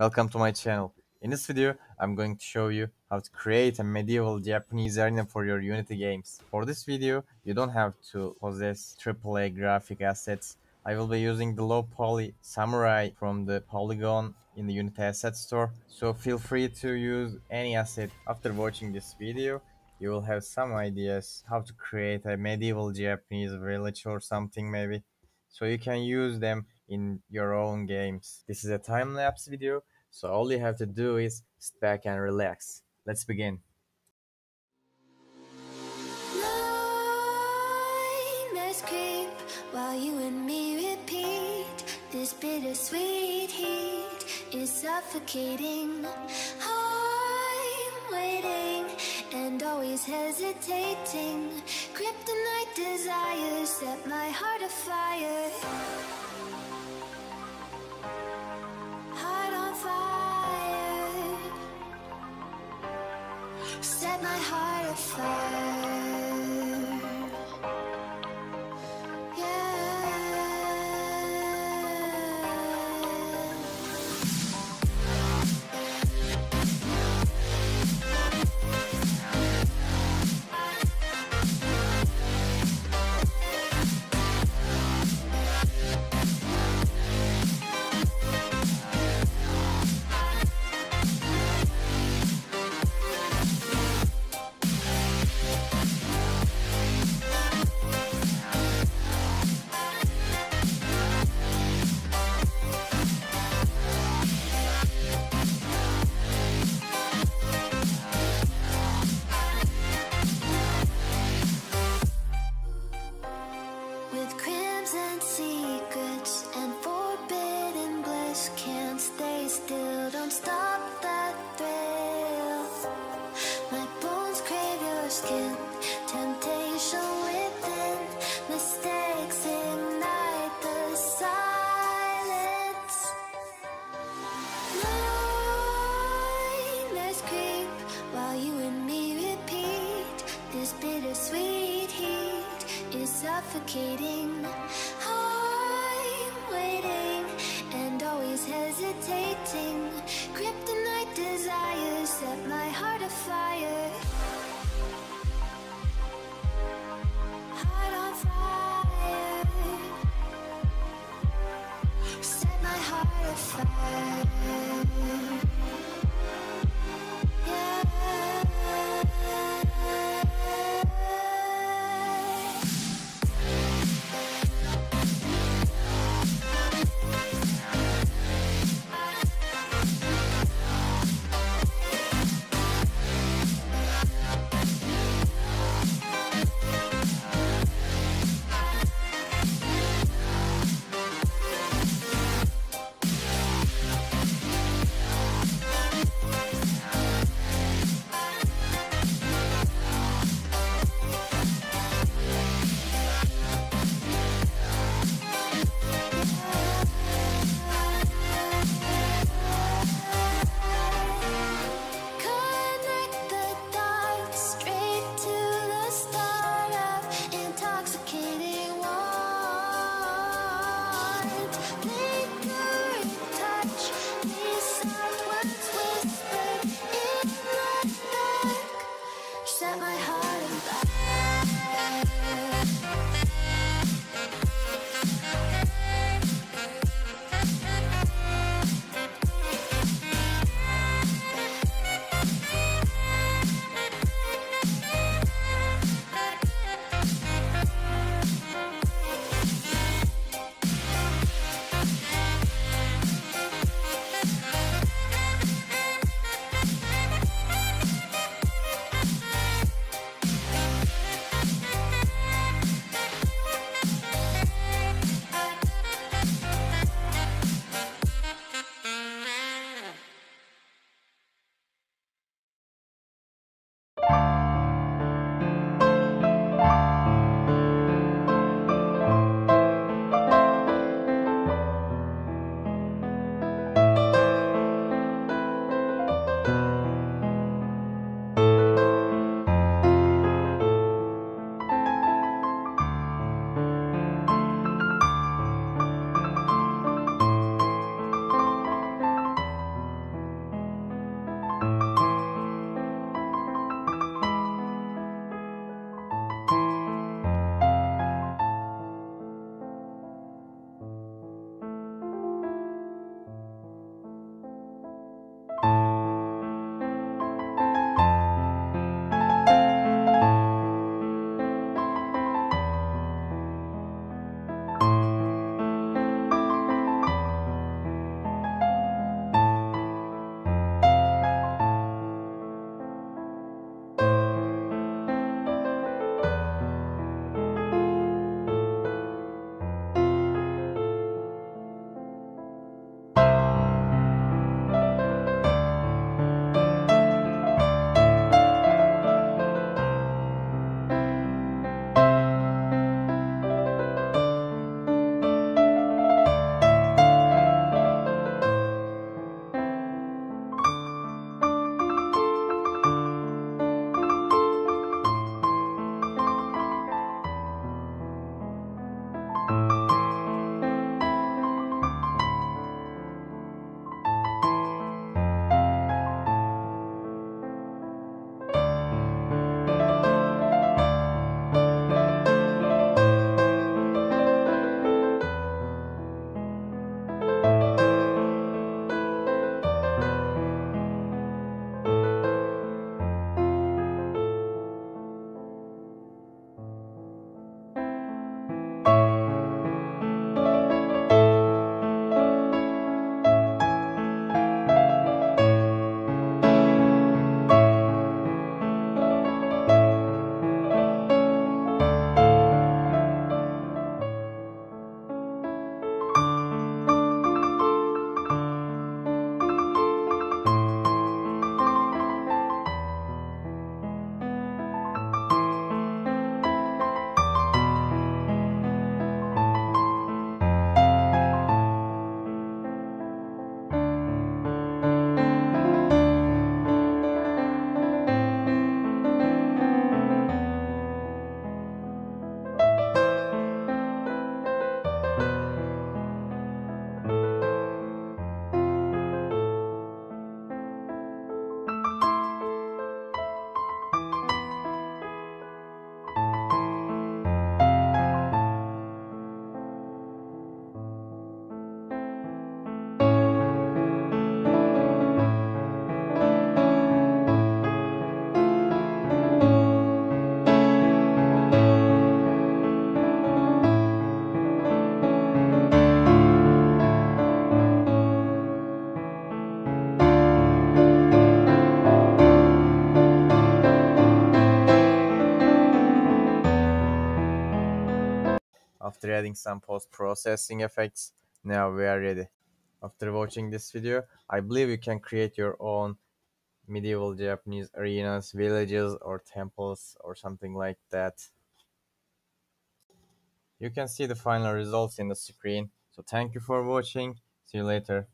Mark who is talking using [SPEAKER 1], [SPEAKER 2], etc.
[SPEAKER 1] welcome to my channel. In this video, I'm going to show you how to create a medieval Japanese arena for your Unity games. For this video, you don't have to possess AAA graphic assets. I will be using the low poly samurai from the Polygon in the Unity asset store, so feel free to use any asset. After watching this video, you will have some ideas how to create a medieval Japanese village or something maybe. So you can use them in your own games. This is a time-lapse video, so all you have to do is sit back and relax. Let's begin.
[SPEAKER 2] While you and me repeat. This bittersweet heat is suffocating. I'm waiting and always hesitating. Kryptonite desires set my heart afire. Suffocating.
[SPEAKER 1] After adding some post-processing effects, now we are ready. After watching this video, I believe you can create your own medieval Japanese arenas, villages, or temples, or something like that. You can see the final results in the screen. So thank you for watching. See you later.